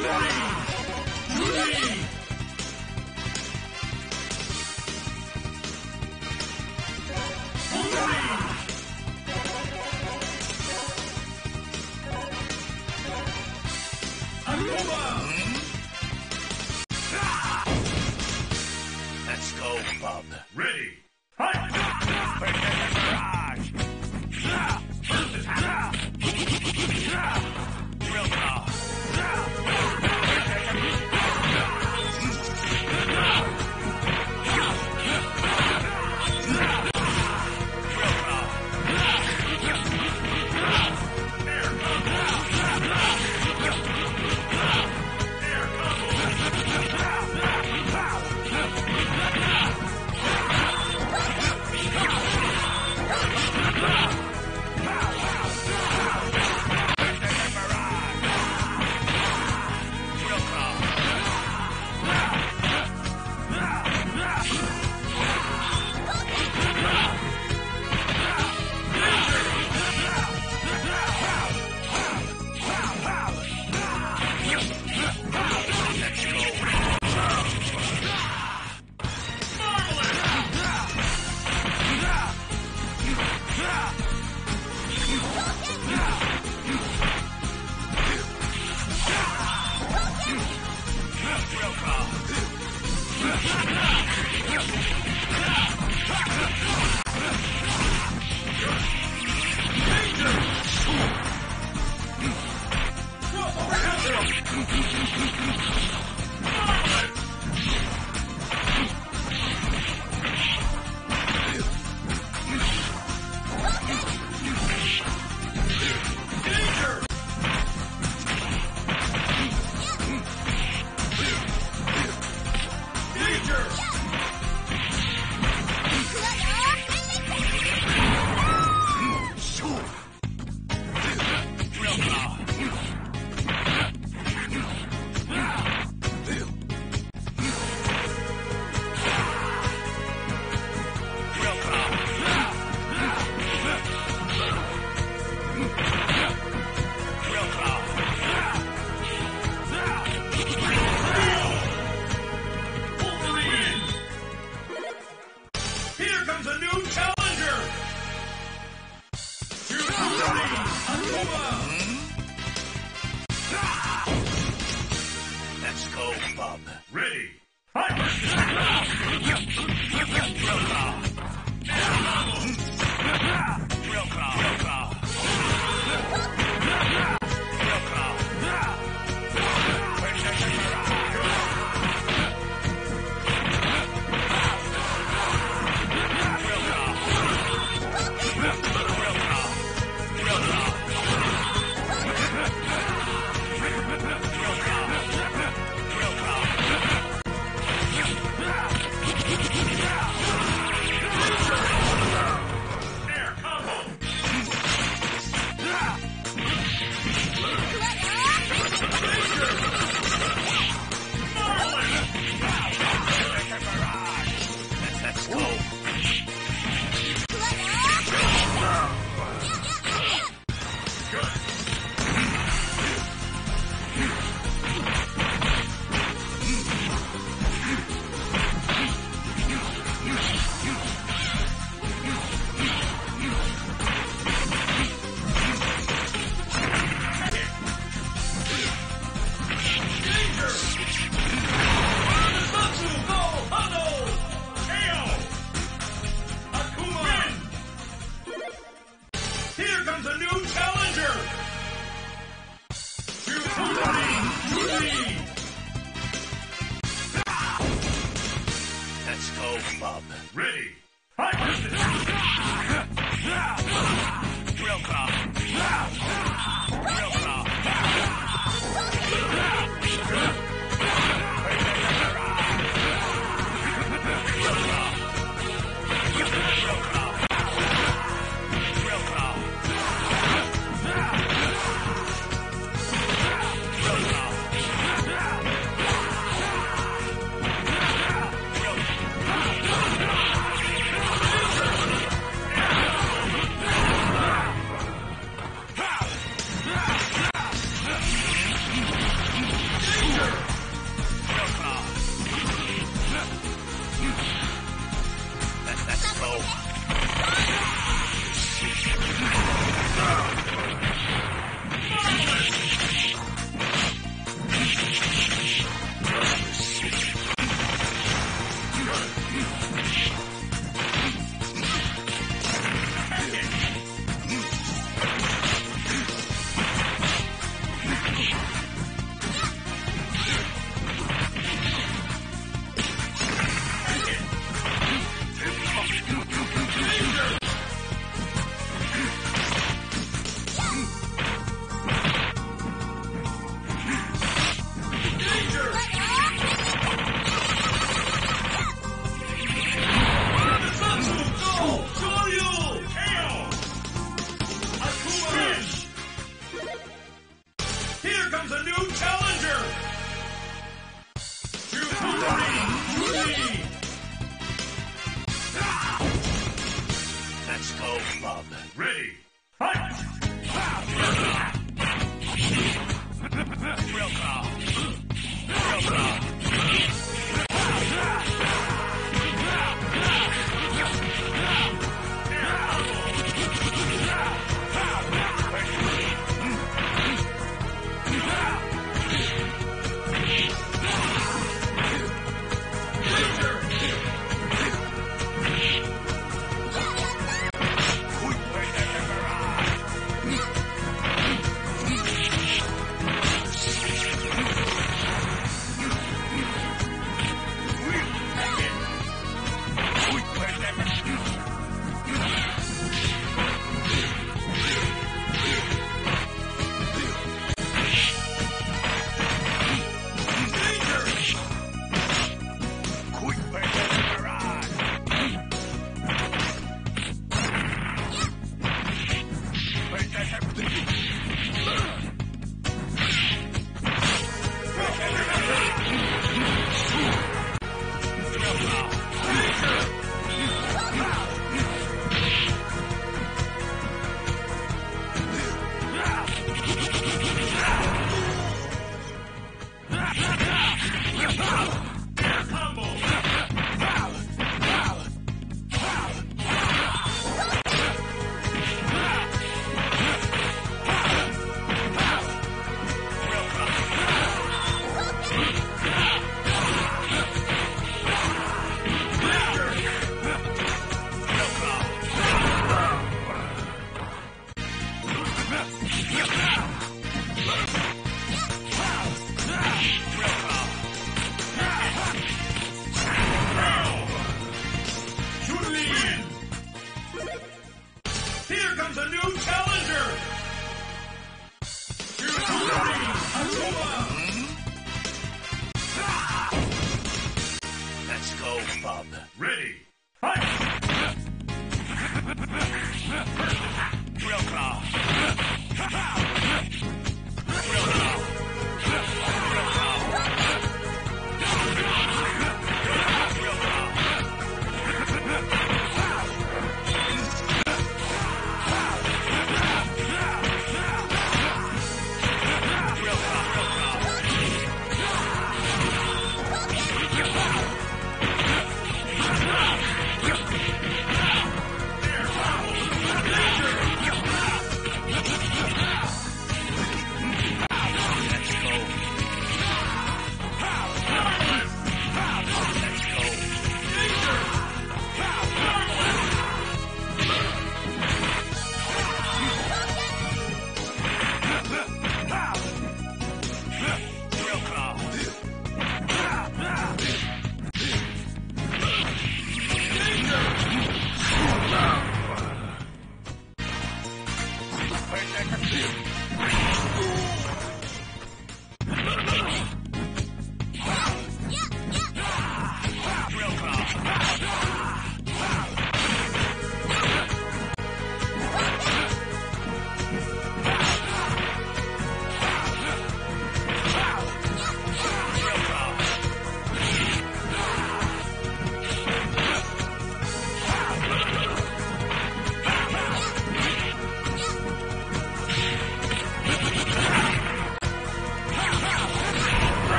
Yeah. Let's go, Bob. Ready. Fight! Real claw. Real claw. Real claw.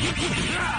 Yeah!